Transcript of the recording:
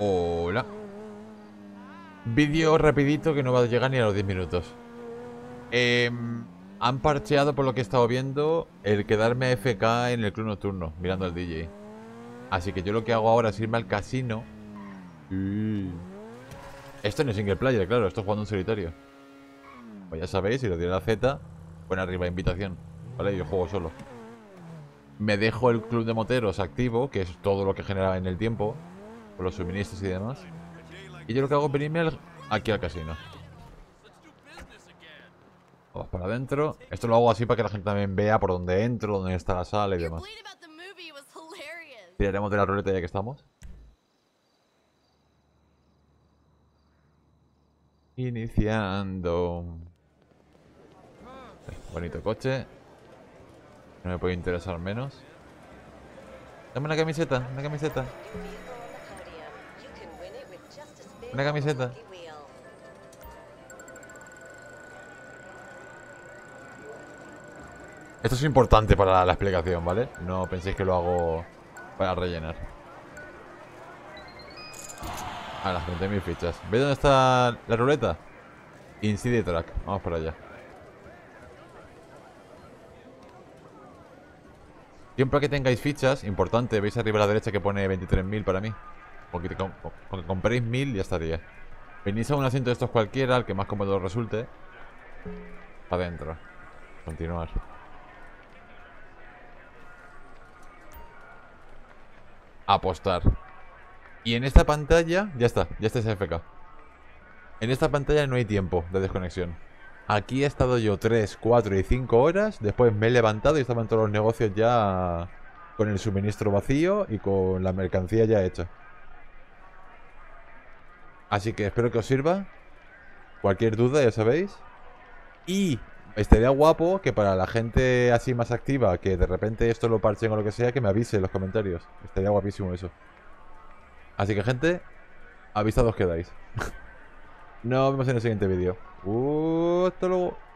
Hola. Vídeo rapidito que no va a llegar ni a los 10 minutos. Em, han parcheado, por lo que he estado viendo, el quedarme FK en el club nocturno, mirando al DJ. Así que yo lo que hago ahora es irme al casino. Esto no es single player, claro, esto es jugando en solitario. Pues ya sabéis, si lo tiene la Z, pone arriba invitación. Vale, yo juego solo. Me dejo el club de moteros activo, que es todo lo que genera en el tiempo, con los suministros y demás. Y yo lo que hago es venirme aquí al casino. Vamos para adentro. Esto lo hago así para que la gente también vea por dónde entro, dónde está la sala y demás. Tiraremos de la ruleta ya que estamos. Iniciando. Bonito coche. No me puede interesar menos. Dame una camiseta, una camiseta. Una camiseta. Esto es importante para la explicación, ¿vale? No penséis que lo hago para rellenar. A las 30.000 fichas. ¿Veis dónde está la ruleta? Incide Track. Vamos para allá. Siempre que tengáis fichas, importante, veis arriba a la derecha que pone 23.000 para mí. Porque compréis 1.000 ya estaría. Venís a un asiento de estos cualquiera, el que más cómodo resulte. Adentro. Continuar. Apostar. Y en esta pantalla, ya está, ya está ese FK. En esta pantalla no hay tiempo de desconexión. Aquí he estado yo 3, 4 y 5 horas. Después me he levantado y estaban todos los negocios ya con el suministro vacío y con la mercancía ya hecha. Así que espero que os sirva. Cualquier duda, ya sabéis. Y estaría guapo que para la gente así más activa, que de repente esto lo parchen o lo que sea, que me avise en los comentarios. Estaría guapísimo eso. Así que gente, avisados quedáis. Nos vemos en el siguiente vídeo. Uh, hasta luego.